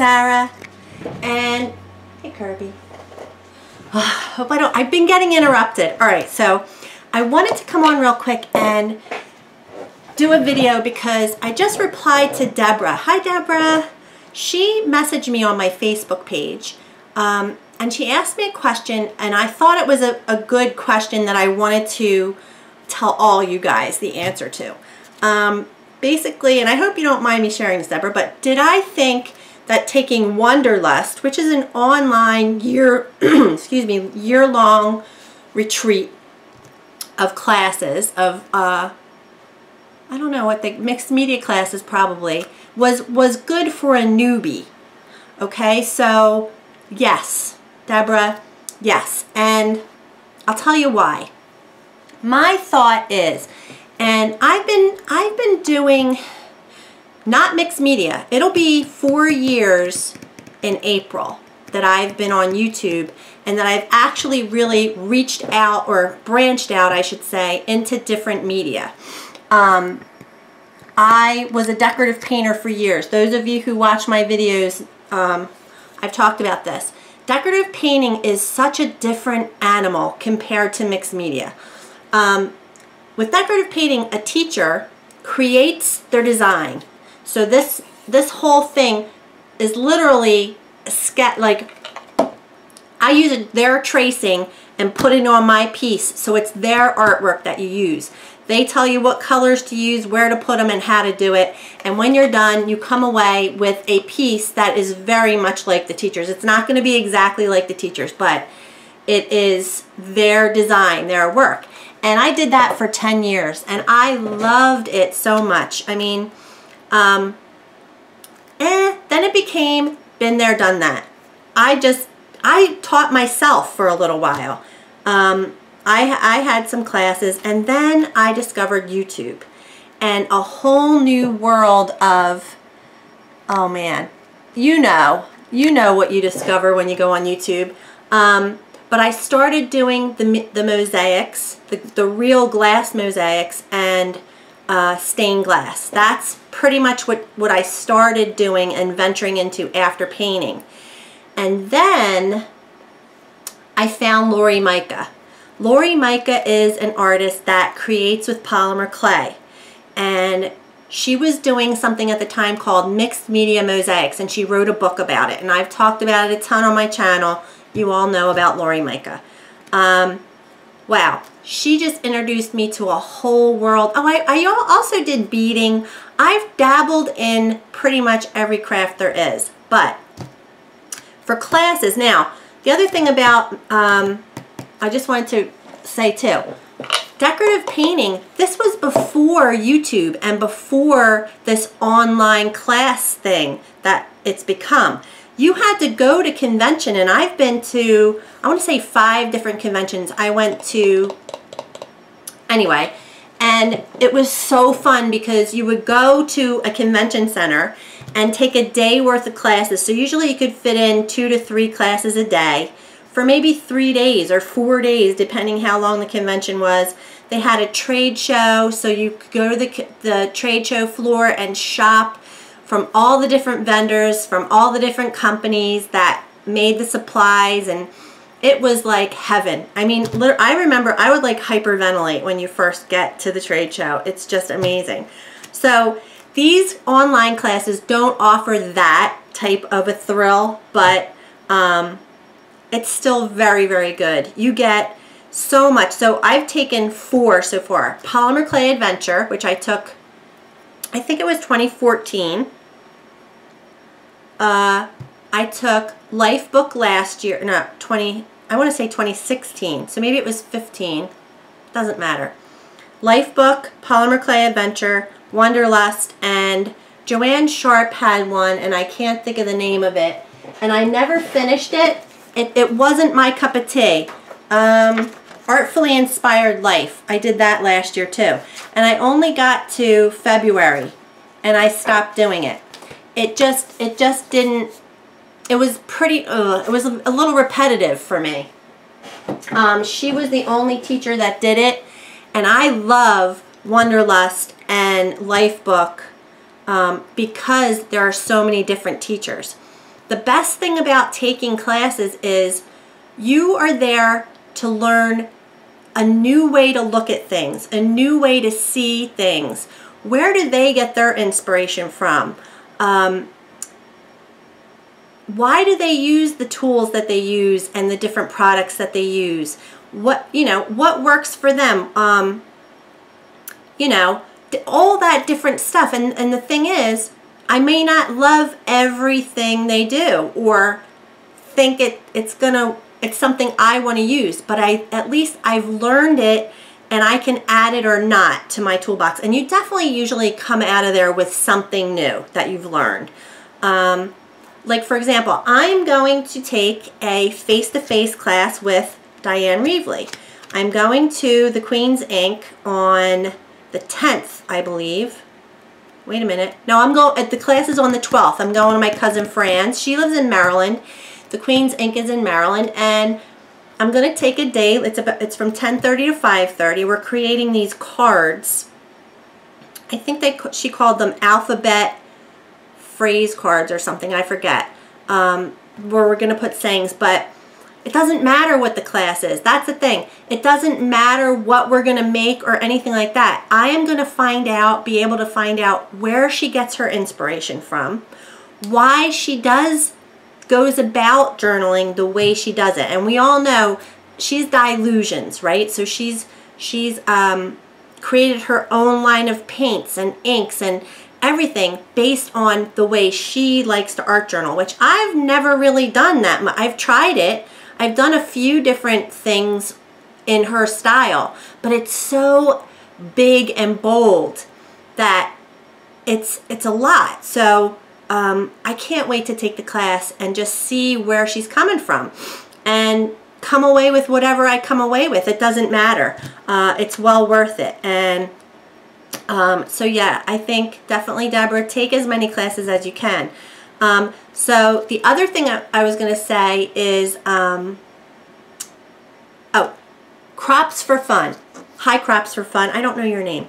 Sarah. And, hey Kirby. Oh, hope I don't, I've been getting interrupted. All right, so I wanted to come on real quick and do a video because I just replied to Deborah. Hi Deborah. She messaged me on my Facebook page um, and she asked me a question and I thought it was a, a good question that I wanted to tell all you guys the answer to. Um, basically, and I hope you don't mind me sharing this, Deborah, but did I think that taking Wanderlust, which is an online year, excuse me, year-long retreat of classes of, uh, I don't know what the mixed media classes probably, was, was good for a newbie. Okay, so yes, Deborah, yes. And I'll tell you why. My thought is, and I've been I've been doing not mixed media. It'll be four years in April that I've been on YouTube and that I've actually really reached out or branched out, I should say, into different media. Um, I was a decorative painter for years. Those of you who watch my videos, um, I've talked about this. Decorative painting is such a different animal compared to mixed media. Um, with decorative painting, a teacher creates their design. So this this whole thing is literally like I use their tracing and put it on my piece so it's their artwork that you use. They tell you what colors to use, where to put them, and how to do it. And when you're done, you come away with a piece that is very much like the teacher's. It's not going to be exactly like the teacher's, but it is their design, their work. And I did that for 10 years and I loved it so much. I mean, um, eh, then it became been there, done that. I just, I taught myself for a little while. Um, I, I had some classes and then I discovered YouTube and a whole new world of, oh man, you know, you know what you discover when you go on YouTube. Um, but I started doing the, the mosaics, the, the real glass mosaics, and uh, stained glass. That's pretty much what, what I started doing and venturing into after painting. And then I found Lori Micah. Lori Micah is an artist that creates with polymer clay. And she was doing something at the time called Mixed Media Mosaics, and she wrote a book about it. And I've talked about it a ton on my channel you all know about Lori Micah. Um, wow, she just introduced me to a whole world. Oh, I, I also did beading. I've dabbled in pretty much every craft there is. But for classes, now, the other thing about, um, I just wanted to say too, decorative painting, this was before YouTube and before this online class thing that it's become you had to go to convention and I've been to, I want to say five different conventions. I went to, anyway, and it was so fun because you would go to a convention center and take a day worth of classes. So usually you could fit in two to three classes a day for maybe three days or four days, depending how long the convention was. They had a trade show, so you could go to the, the trade show floor and shop from all the different vendors, from all the different companies that made the supplies and it was like heaven. I mean, I remember I would like hyperventilate when you first get to the trade show. It's just amazing. So these online classes don't offer that type of a thrill, but um, it's still very, very good. You get so much. So I've taken four so far. Polymer Clay Adventure, which I took, I think it was 2014 uh, I took Life Book last year, no, 20, I want to say 2016, so maybe it was 15, doesn't matter. Life Book, Polymer Clay Adventure, Wanderlust, and Joanne Sharpe had one, and I can't think of the name of it, and I never finished it. It, it wasn't my cup of tea. Um, Artfully Inspired Life. I did that last year too. And I only got to February, and I stopped doing it it just it just didn't it was pretty uh, it was a, little repetitive for me um, she was the only teacher that did it and I love Wanderlust and Lifebook um, because there are so many different teachers the best thing about taking classes is you are there to learn a new way to look at things, a new way to see things. Where do they get their inspiration from? Um, why do they use the tools that they use and the different products that they use? What, you know, what works for them? Um, you know, all that different stuff. And, and the thing is, I may not love everything they do or think it, it's gonna, it's something I want to use, but I, at least I've learned it and I can add it or not to my toolbox. And you definitely usually come out of there with something new that you've learned. Um, like for example, I'm going to take a face-to-face -face class with Dyan Reaveley. I'm going to the Queen's Ink on the 10th, I believe. Wait a minute. No, I'm going, at the class is on the 12th. I'm going to my cousin Fran's. She lives in Maryland. The Queen's Ink is in Maryland. And I'm going to take a day. It's, about, it's from 10.30 to 5.30. We're creating these cards. I think they she called them alphabet phrase cards or something, I forget, um, where we're going to put sayings, but it doesn't matter what the class is. That's the thing. It doesn't matter what we're going to make or anything like that. I am going to find out, be able to find out where she gets her inspiration from, why she does, goes about journaling the way she does it. And we all know she's Dylusions, right? So she's, she's, um, created her own line of paints and inks and everything based on the way she likes to art journal, which I've never really done that. Much. I've tried it. I've done a few different things in her style, but it's so big and bold that it's it's a lot. So um, I can't wait to take the class and just see where she's coming from and come away with whatever I come away with. It doesn't matter. Uh, it's well worth it. And um, so yeah, I think definitely, Deborah, take as many classes as you can. Um, so the other thing I, I was going to say is, um, oh, Crops for Fun. Hi, Crops for Fun. I don't know your name.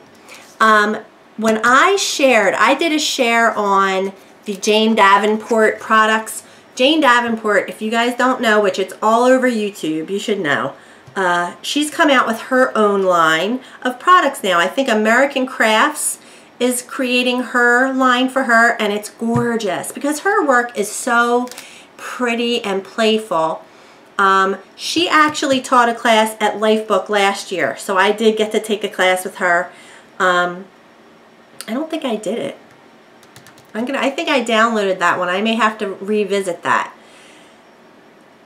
Um, when I shared, I did a share on the Jane Davenport products. Jane Davenport, if you guys don't know, which it's all over YouTube, you should know, uh, she's come out with her own line of products now. I think American Crafts is creating her line for her and it's gorgeous because her work is so pretty and playful. Um, she actually taught a class at Lifebook last year, so I did get to take a class with her. Um, I don't think I did it. I'm gonna. I think I downloaded that one. I may have to revisit that.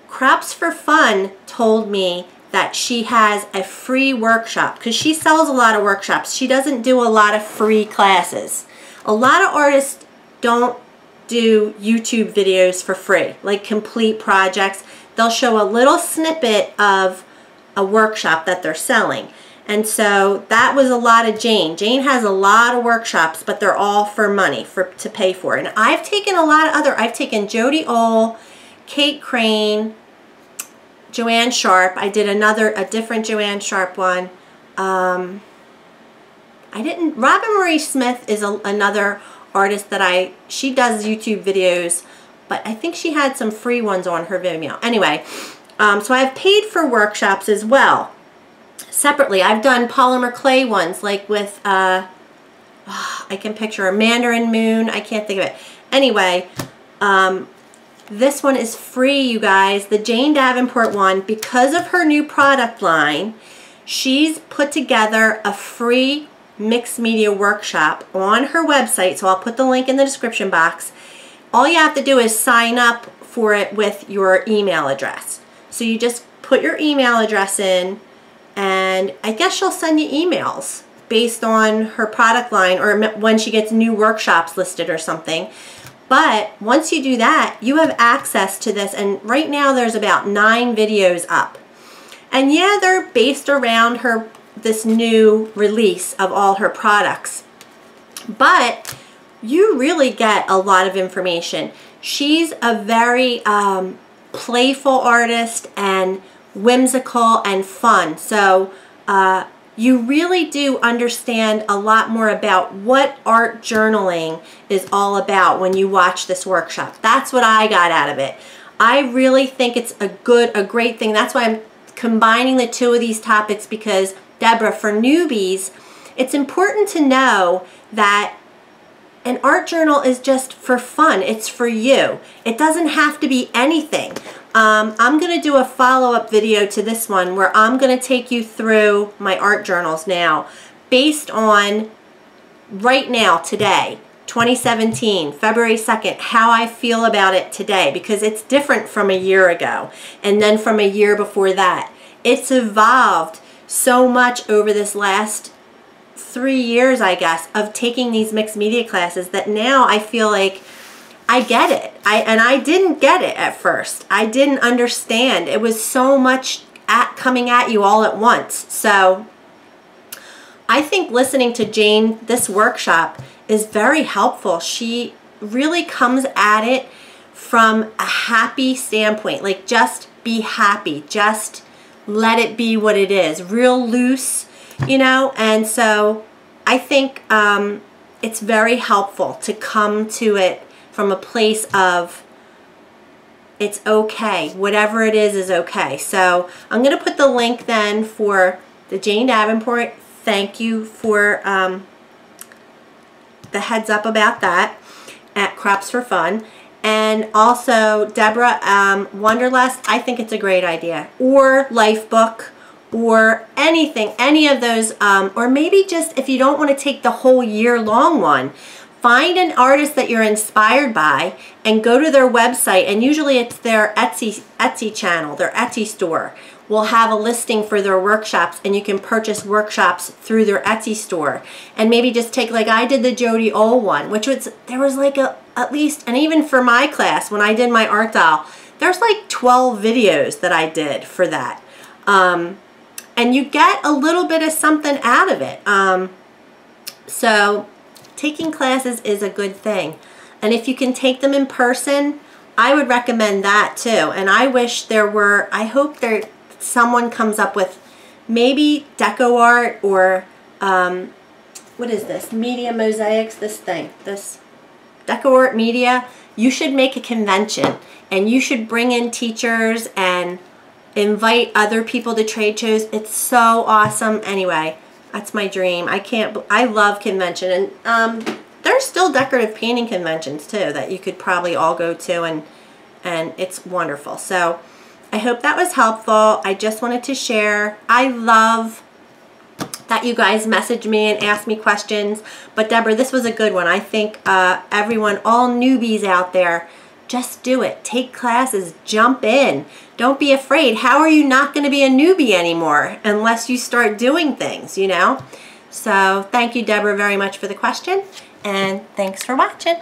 Crops for Fun told me that she has a free workshop because she sells a lot of workshops. She doesn't do a lot of free classes. A lot of artists don't do YouTube videos for free, like complete projects. They'll show a little snippet of a workshop that they're selling. And so that was a lot of Jane. Jane has a lot of workshops, but they're all for money for to pay for. And I've taken a lot of other, I've taken Jodi Ohl, Kate Crane, Joanne Sharpe. I did another, a different Joanne Sharpe one. Um, I didn't, Robin Marie Smith is a, another artist that I, she does YouTube videos, but I think she had some free ones on her Vimeo. Anyway, um, so I've paid for workshops as well. Separately, I've done polymer clay ones, like with, uh, oh, I can picture a Mandarin Moon. I can't think of it. Anyway, um, this one is free, you guys. The Jane Davenport one, because of her new product line, she's put together a free mixed media workshop on her website. So I'll put the link in the description box. All you have to do is sign up for it with your email address. So you just put your email address in and I guess she'll send you emails based on her product line or when she gets new workshops listed or something. But once you do that, you have access to this. And right now there's about nine videos up. And yeah, they're based around her this new release of all her products. But you really get a lot of information. She's a very um, playful artist and whimsical and fun. So uh, you really do understand a lot more about what art journaling is all about when you watch this workshop. That's what I got out of it. I really think it's a good, a great thing. That's why I'm combining the two of these topics because, Deborah, for newbies, it's important to know that an art journal is just for fun. It's for you. It doesn't have to be anything. Um, I'm going to do a follow-up video to this one where I'm going to take you through my art journals now based on right now, today, 2017, February 2nd, how I feel about it today because it's different from a year ago and then from a year before that. It's evolved so much over this last three years, I guess, of taking these mixed media classes that now I feel like I get it. I and I didn't get it at first. I didn't understand. It was so much at coming at you all at once. So I think listening to Jane this workshop is very helpful. She really comes at it from a happy standpoint. Like just be happy. Just let it be what it is. Real loose, you know? And so I think um, it's very helpful to come to it from a place of it's okay. Whatever it is is okay. So I'm going to put the link then for the Jane Davenport. Thank you for um, the heads up about that at Crops for Fun. And also, Deborah, um, Wanderlust, I think it's a great idea. Or Lifebook, or anything, any of those, um, or maybe just if you don't want to take the whole year long one, find an artist that you're inspired by and go to their website and usually it's their Etsy Etsy channel, their Etsy store will have a listing for their workshops and you can purchase workshops through their Etsy store. And maybe just take like I did the Jodi Ohl one which was there was like a at least and even for my class when I did my art doll there's like 12 videos that I did for that. Um, and you get a little bit of something out of it. Um, so taking classes is a good thing. And if you can take them in person, I would recommend that too. And I wish there were, I hope there someone comes up with maybe DecoArt or um, what is this? Media mosaics, this thing, this DecoArt media. You should make a convention and you should bring in teachers and invite other people to trade shows. It's so awesome. Anyway, that's my dream. I can't, I love convention. And um, there's still decorative painting conventions too that you could probably all go to and, and it's wonderful. So I hope that was helpful. I just wanted to share. I love that you guys message me and ask me questions. But Deborah, this was a good one. I think uh, everyone, all newbies out there, just do it. Take classes. Jump in. Don't be afraid. How are you not going to be a newbie anymore unless you start doing things, you know? So thank you, Deborah, very much for the question. And thanks for watching.